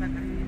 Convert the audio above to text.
Gracias.